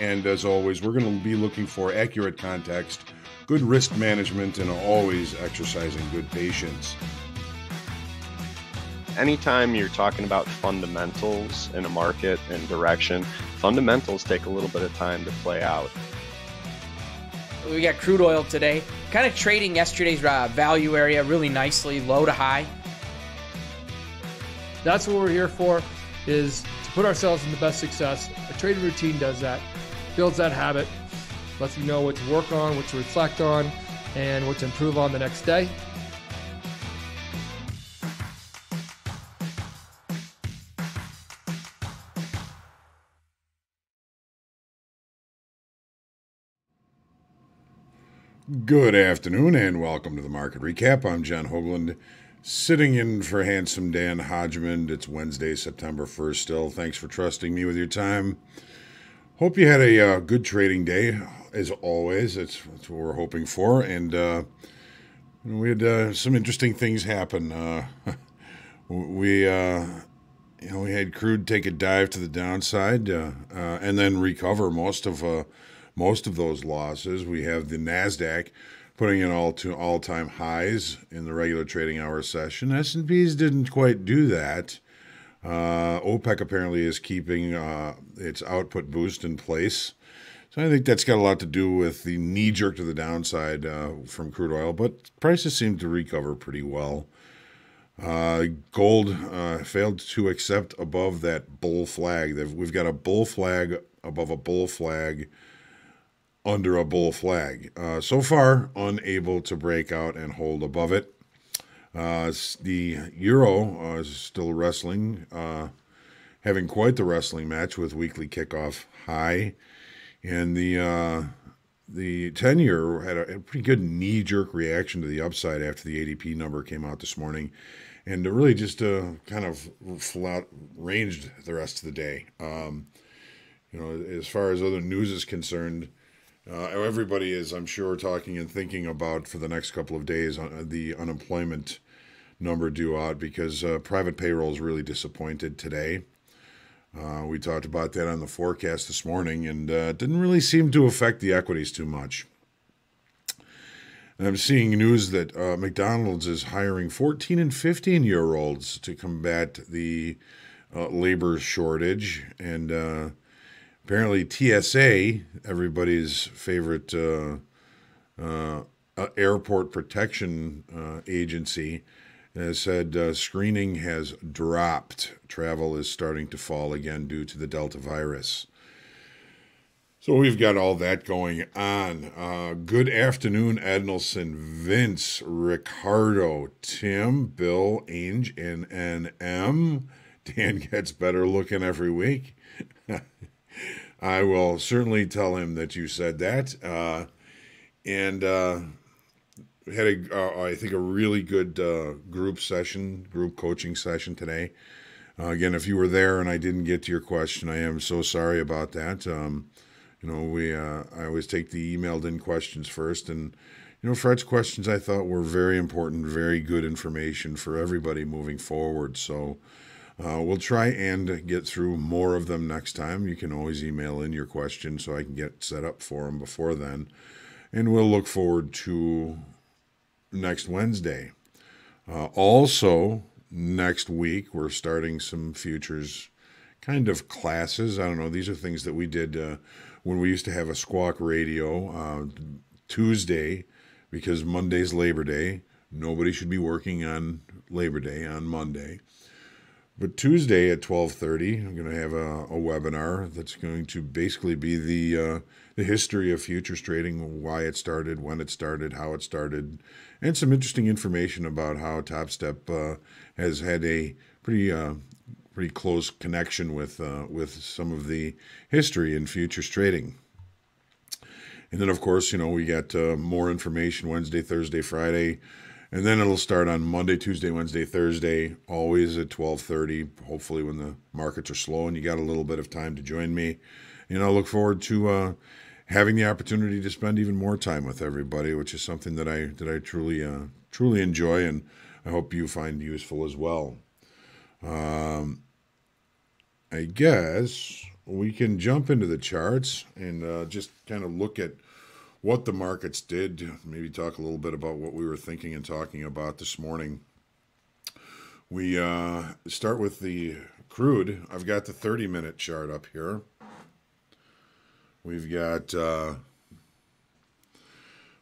And as always, we're going to be looking for accurate context, good risk management, and always exercising good patience. Anytime you're talking about fundamentals in a market and direction, fundamentals take a little bit of time to play out. We got crude oil today, kind of trading yesterday's uh, value area really nicely, low to high. That's what we're here for, is to put ourselves in the best success. A trading routine does that, builds that habit, lets you know what to work on, what to reflect on, and what to improve on the next day. Good afternoon and welcome to the Market Recap. I'm John Hoagland, sitting in for handsome Dan Hodgman. It's Wednesday, September 1st still. Thanks for trusting me with your time. Hope you had a uh, good trading day, as always. That's, that's what we're hoping for. And uh, we had uh, some interesting things happen. Uh, we, uh, you know, we had crude take a dive to the downside uh, and then recover most of most of those losses. We have the Nasdaq putting in all to all-time highs in the regular trading hour session. S&Ps didn't quite do that. Uh, OPEC apparently is keeping uh, its output boost in place. So I think that's got a lot to do with the knee jerk to the downside uh, from crude oil, but prices seem to recover pretty well. Uh, gold uh, failed to accept above that bull flag. We've got a bull flag above a bull flag under a bull flag. Uh, so far, unable to break out and hold above it. Uh, the Euro uh, is still wrestling, uh, having quite the wrestling match with weekly kickoff high. And the uh, the 10 year had a, a, pretty good knee jerk reaction to the upside after the ADP number came out this morning. And it really just uh, kind of flat ranged the rest of the day. Um, you know, as far as other news is concerned, uh, everybody is, I'm sure, talking and thinking about for the next couple of days uh, the unemployment number due out because uh, private payroll is really disappointed today. Uh, we talked about that on the forecast this morning, and uh, it didn't really seem to affect the equities too much. And I'm seeing news that uh, McDonald's is hiring 14 and 15 year olds to combat the labor shortage, and apparently TSA, everybody's favorite uh, uh, airport protection uh, agency, has said uh, screening has dropped. Travel is starting to fall again due to the Delta virus. So we've got all that going on. Uh, good afternoon, Ednelson, Vince, Ricardo, Tim, Bill, Ange, and NM. Dan gets better looking every week. I will certainly tell him that you said that. Uh, and uh, had a, uh, I think, a really good uh, group session, group coaching session today. Uh, again, if you were there and I didn't get to your question, I am so sorry about that. Um, you know, we uh, I always take the emailed in questions first, and you know, Fred's questions I thought were very important, very good information for everybody moving forward. So. Uh, we'll try and get through more of them next time. You can always email in your questions so I can get set up for them before then. And we'll look forward to next Wednesday. Uh, also, next week, we're starting some futures kind of classes. I don't know. These are things that we did uh, when we used to have a squawk radio uh, Tuesday because Monday's Labor Day. Nobody should be working on Labor Day on Monday. But Tuesday at twelve thirty, I'm going to have a, a, webinar that's going to basically be the uh, the history of futures trading, why it started, when it started, how it started, and some interesting information about how Topstep uh, has had a pretty uh, pretty close connection with uh, with some of the history in futures trading. And then, of course, you know we got uh, more information Wednesday, Thursday, Friday and then it'll start on Monday, Tuesday, Wednesday, Thursday, always at 12:30. Hopefully, when the markets are slow and you got a little bit of time to join me, and I look forward to uh, having the opportunity to spend even more time with everybody, which is something that I that I truly uh, truly enjoy, and I hope you find useful as well. Um, I guess we can jump into the charts and uh, just kind of look at what the markets did. Maybe talk a little bit about what we were thinking and talking about this morning. We uh, start with the crude. I've got the 30 minute chart up here. We've got uh,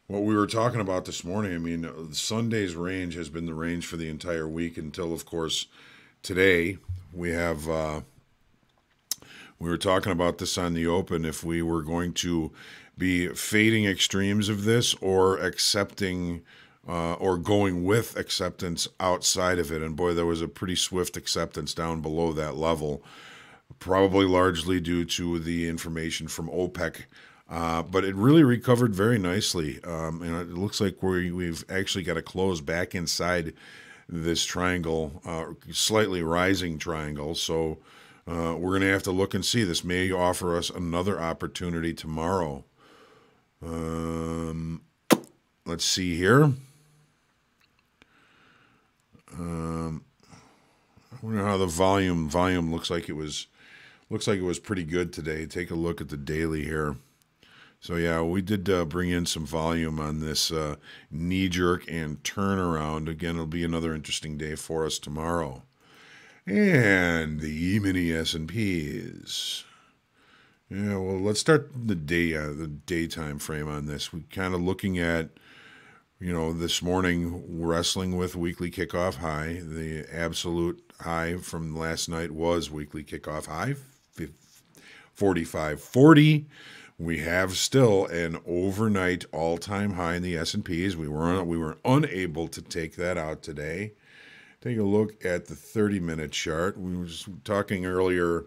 what we were talking about this morning. I mean, Sunday's range has been the range for the entire week until, of course, today we have. Uh, we were talking about this on the open if we were going to be fading extremes of this or accepting uh, or going with acceptance outside of it. And boy, there was a pretty swift acceptance down below that level, probably largely due to the information from OPEC. Uh, but it really recovered very nicely. Um, and it looks like we we've actually got a close back inside this triangle, uh, slightly rising triangle. So uh, we're going to have to look and see. This may offer us another opportunity tomorrow. Um, let's see here. Um, I wonder how the volume volume looks like it was looks like it was pretty good today. Take a look at the daily here. So yeah, we did uh, bring in some volume on this uh, knee jerk and turnaround. Again, it'll be another interesting day for us tomorrow. And the E-mini S&Ps. Yeah, well, let's start the day, uh, the daytime frame on this. We kind of looking at, you know, this morning wrestling with weekly kickoff high. The absolute high from last night was weekly kickoff high, 45.40. We have still an overnight all-time high in the S&Ps. We were we were unable to take that out today. Take a look at the 30-minute chart. We were just talking earlier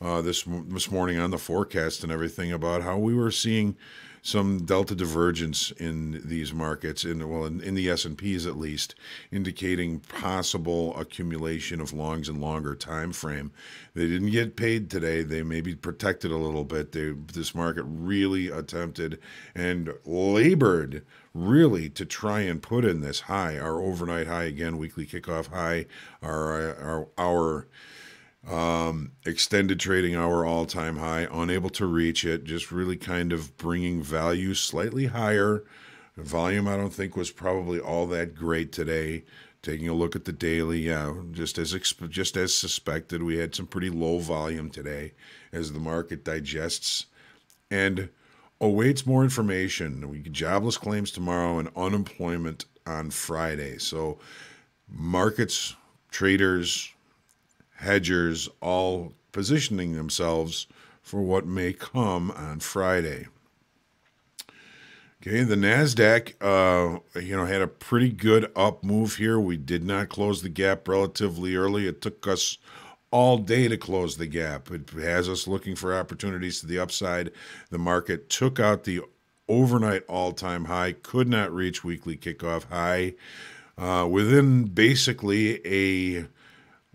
uh, this this morning on the forecast and everything about how we were seeing some delta divergence in these markets, in well, in, in the S and P's at least, indicating possible accumulation of longs and longer time frame. They didn't get paid today. They may be protected a little bit. They this market really attempted and labored really to try and put in this high, our overnight high again, weekly kickoff high, our our our um, extended trading hour all time high, unable to reach it, just really kind of bringing value slightly higher. Volume, I don't think, was probably all that great today. Taking a look at the daily, yeah, just as just as suspected, we had some pretty low volume today as the market digests and awaits more information. We jobless claims tomorrow and unemployment on Friday. So markets, traders, hedgers all positioning themselves for what may come on Friday. Okay, the Nasdaq, uh, you know, had a pretty good up move here. We did not close the gap relatively early. It took us all day to close the gap. It has us looking for opportunities to the upside. The market took out the overnight all-time high, could not reach weekly kickoff high. Uh, within basically a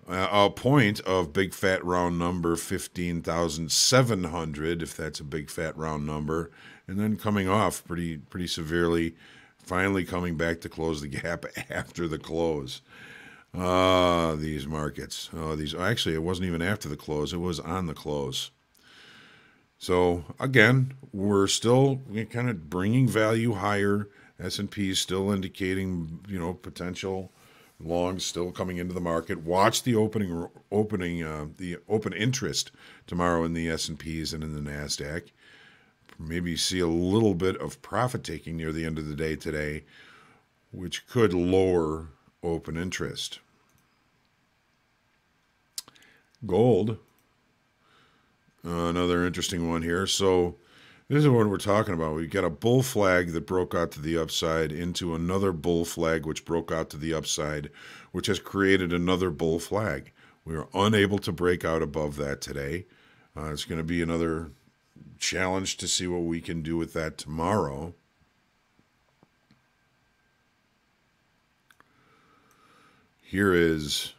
a point of big fat round number 15,700 if that's a big fat round number. And then coming off pretty pretty severely finally coming back to close the gap after the close. Ah uh, these markets. Oh these actually it wasn't even after the close it was on the close. So again we're still kind of bringing value higher. S&P is still indicating you know potential longs still coming into the market. Watch the opening opening uh, the open interest tomorrow in the S and P's and in the Nasdaq. Maybe see a little bit of profit taking near the end of the day today, which could lower open interest. Gold, uh, another interesting one here. So this is what we're talking about. We got a bull flag that broke out to the upside into another bull flag which broke out to the upside, which has created another bull flag. We are unable to break out above that today. Uh, it's going to be another challenge to see what we can do with that tomorrow. Here is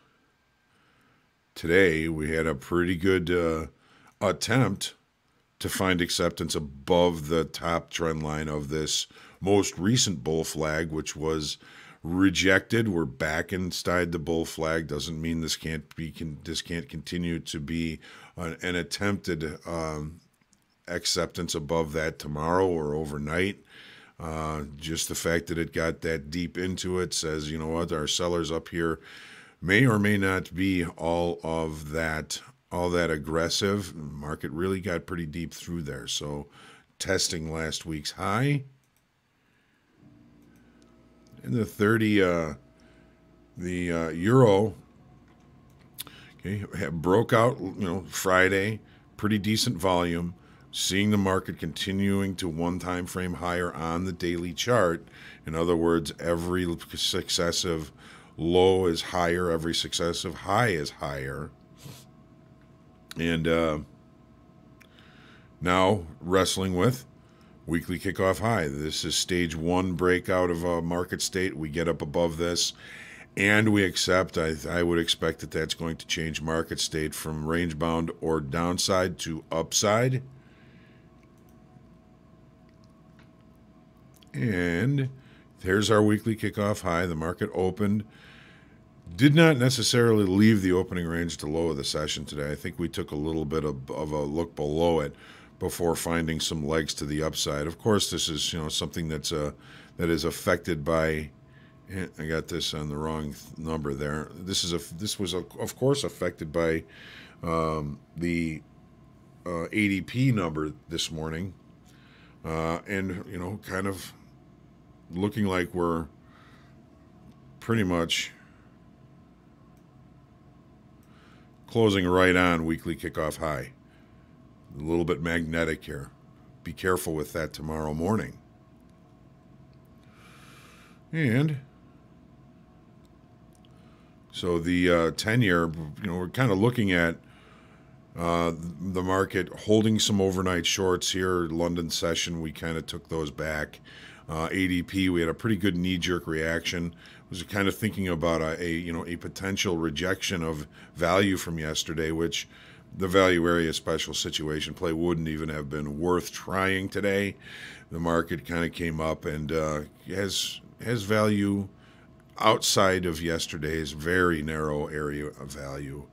today. We had a pretty good uh, attempt to find acceptance above the top trend line of this most recent bull flag, which was rejected. We're back inside the bull flag. Doesn't mean this can't be can, this can't continue to be an, an attempted um, acceptance above that tomorrow or overnight. Uh, just the fact that it got that deep into it says, you know what, our sellers up here may or may not be all of that, all that aggressive. Market really got pretty deep through there. So, testing last week's high. In the 30, uh, the uh, euro okay, broke out, you know, Friday, pretty decent volume seeing the market continuing to one time frame higher on the daily chart. In other words, every successive low is higher, every successive high is higher. And uh, now wrestling with weekly kickoff high. This is stage one breakout of a market state. We get up above this and we accept. I, I would expect that that's going to change market state from range bound or downside to upside. And there's our weekly kickoff high. The market opened. Did not necessarily leave the opening range to lower the session today. I think we took a little bit of, of a look below it before finding some legs to the upside. Of course, this is you know something that's uh, that is affected by. Eh, I got this on the wrong number there. This is a this was a, of course affected by um, the uh, ADP number this morning, uh, and you know kind of looking like we're pretty much closing right on weekly kickoff high. A little bit magnetic here. Be careful with that tomorrow morning. And so the uh, 10 year, you know, we're kind of looking at uh, the market holding some overnight shorts here. London session, we kind of took those back uh, ADP. We had a pretty good knee-jerk reaction. Was kind of thinking about a, a, you know a potential rejection of value from yesterday, which the value area special situation play wouldn't even have been worth trying today. The market kind of came up and uh, has has value outside of yesterday's very narrow area of value.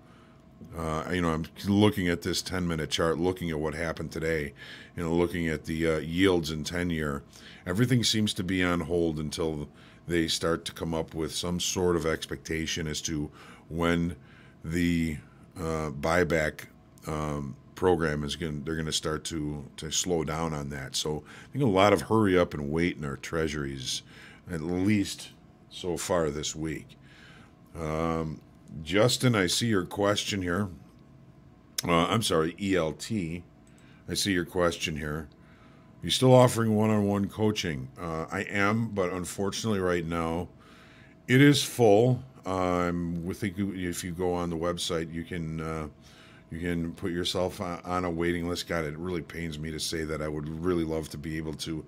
Uh, you know, I'm looking at this 10 minute chart, looking at what happened today, you know, looking at the uh, yields in 10 year. Everything seems to be on hold until they start to come up with some sort of expectation as to when the uh, buyback um, program is going they're going to start to to slow down on that. So I think a lot of hurry up and wait in our treasuries, at least so far this week. Um, Justin, I see your question here. Uh, I'm sorry, ELT. I see your question here. You still offering one-on-one coaching? Uh, I am, but unfortunately, right now, it is full. Um, we think if you go on the website, you can uh, you can put yourself on a waiting list. God, it really pains me to say that. I would really love to be able to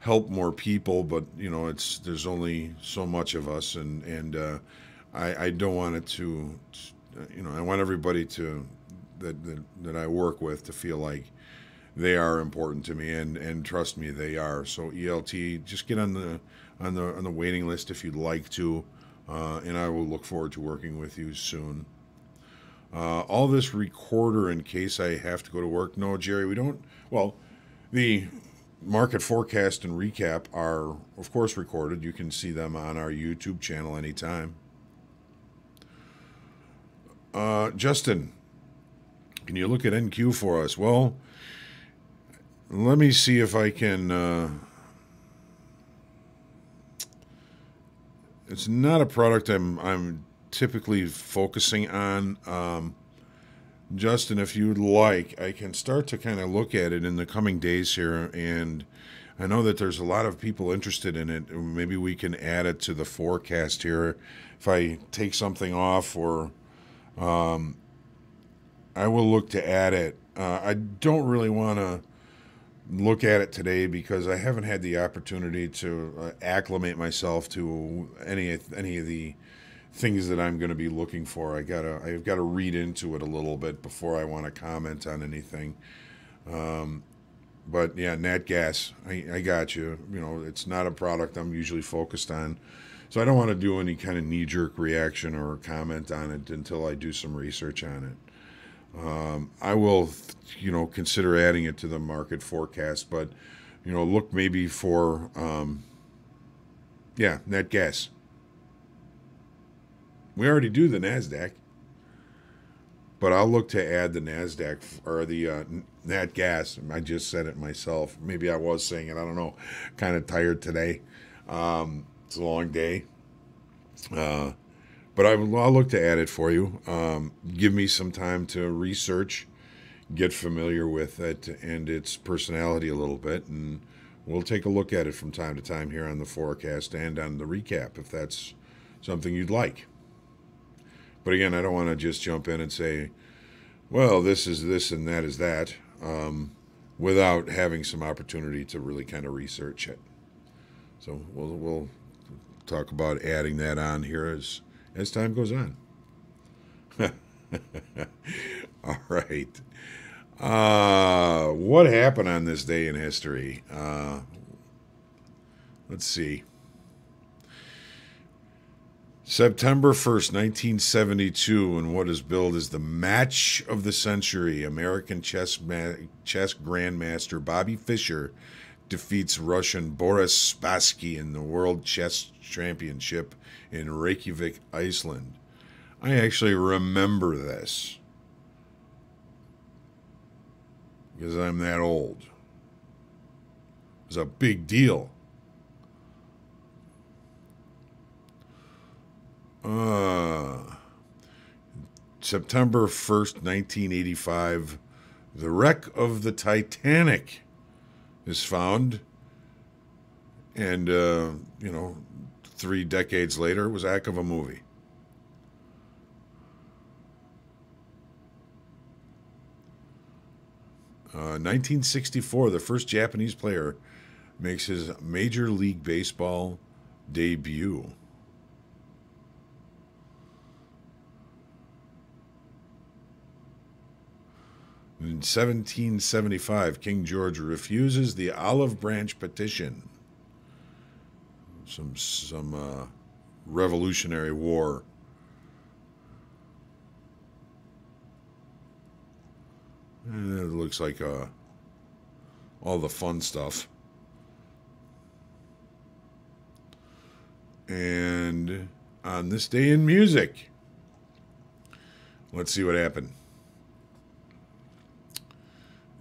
help more people, but you know, it's there's only so much of us, and and uh, I, I don't want it to, you know, I want everybody to that, that that I work with to feel like they are important to me, and and trust me, they are. So ELT, just get on the on the on the waiting list if you'd like to, uh, and I will look forward to working with you soon. Uh, all this recorder in case I have to go to work. No, Jerry, we don't. Well, the market forecast and recap are, of course, recorded. You can see them on our YouTube channel anytime. Uh, Justin, can you look at NQ for us? Well, let me see if I can. Uh, it's not a product I'm I'm typically focusing on. Um, Justin, if you'd like, I can start to kind of look at it in the coming days here, and I know that there's a lot of people interested in it. Maybe we can add it to the forecast here. If I take something off or um, I will look to add it. Uh, I don't really want to look at it today because I haven't had the opportunity to uh, acclimate myself to any any of the things that I'm going to be looking for. I gotta I've got to read into it a little bit before I want to comment on anything. Um, but yeah, nat gas, I, I got you. You know, it's not a product I'm usually focused on. So I don't want to do any kind of knee jerk reaction or comment on it until I do some research on it. Um, I will, you know, consider adding it to the market forecast, but you know, look maybe for, um, yeah, net gas. We already do the Nasdaq, but I'll look to add the Nasdaq or the uh, nat gas. I just said it myself. Maybe I was saying it. I don't know. Kind of tired today. Um, it's a long day. Uh, but I, will look to add it for you. Um, give me some time to research, get familiar with it and its personality a little bit, and we'll take a look at it from time to time here on the forecast and on the recap if that's something you'd like. But again, I don't want to just jump in and say, well, this is this and that is that, um, without having some opportunity to really kind of research it. So we'll, we'll talk about adding that on here as as time goes on. All right. Uh, what happened on this day in history? Uh, let's see. September 1st, 1972, and what is billed as the match of the century, American chess, ma- chess grandmaster Bobby Fischer defeats Russian Boris Spassky in the World Chess Championship in Reykjavik, Iceland. I actually remember this because I'm that old. It was a big deal. Uh, September 1st, 1985, the wreck of the Titanic is found. And, uh, you know, three decades later, it was a heck of a movie. Uh, 1964, the first Japanese player makes his Major League Baseball debut. In 1775, King George refuses the olive branch petition. Some some uh, revolutionary war. And it looks like uh, all the fun stuff. And on this day in music, let's see what happened.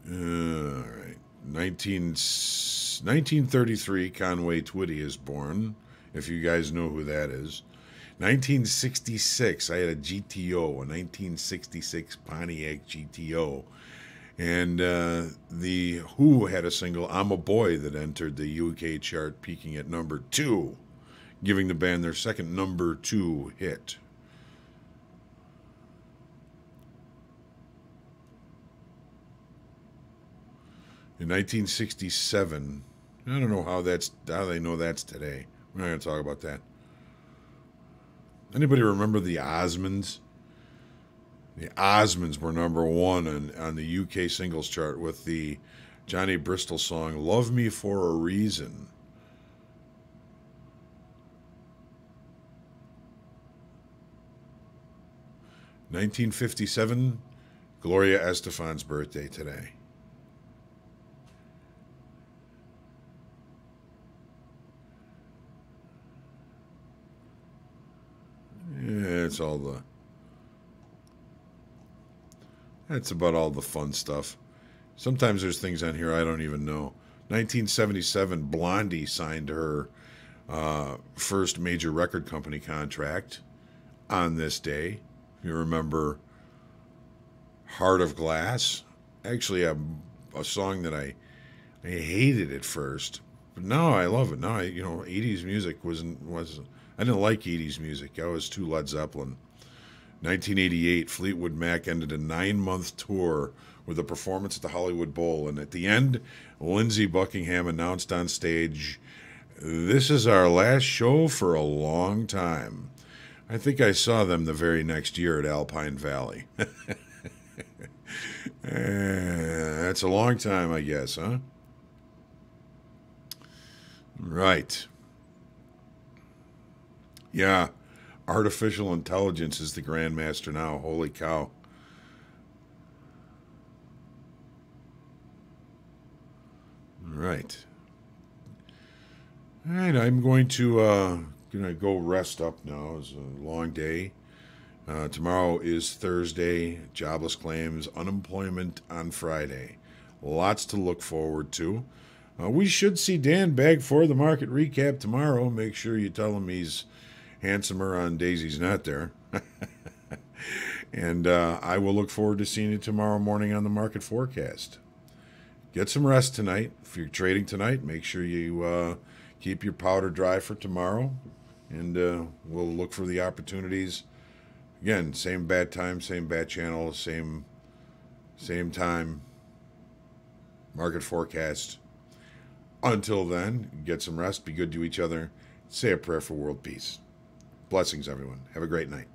All right. 19, 1933, Conway Twitty is born, if you guys know who that is. 1966, I had a GTO, a 1966 Pontiac GTO. And uh, the Who had a single, I'm a Boy, that entered the UK chart, peaking at number two, giving the band their second number two hit. In 1967. I don't know how that's how they know that's today. We're not going to talk about that. Anybody remember the Osmonds? The Osmonds were number one on, on the UK singles chart with the Johnny Bristol song "Love Me for a Reason." Nineteen fifty-seven, Gloria Estefan's birthday today. Yeah, it's all the. That's about all the fun stuff. Sometimes there's things on here I don't even know. 1977, Blondie signed her uh, first major record company contract on this day. You remember Heart of Glass? Actually, a, a song that I, I hated at first, but now I love it. Now I, you know, 80s music wasn't was I didn't like 80s music. I was too Led Zeppelin. 1988, Fleetwood Mac ended a nine month tour with a performance at the Hollywood Bowl. And at the end, Lindsey Buckingham announced on stage, This is our last show for a long time. I think I saw them the very next year at Alpine Valley. Eh, that's a long time, I guess, huh? Right. Yeah. Artificial intelligence is the grandmaster now. Holy cow. Right. All right, I'm going to uh, gonna go rest up now. It's a long day. Uh, tomorrow is Thursday. Jobless claims, unemployment on Friday. Lots to look forward to. Uh, we should see Dan Bag for the market recap tomorrow. Make sure you tell him he's handsomer on Daisy's not there. and uh, I will look forward to seeing you tomorrow morning on the market forecast. Get some rest tonight. If you're trading tonight, make sure you uh, keep your powder dry for tomorrow. And uh, we'll look for the opportunities. Again, same bad time, same bad channel, same same time. Market forecast. Until then, get some rest, be good to each other, say a prayer for world peace. Blessings, everyone. Have a great night.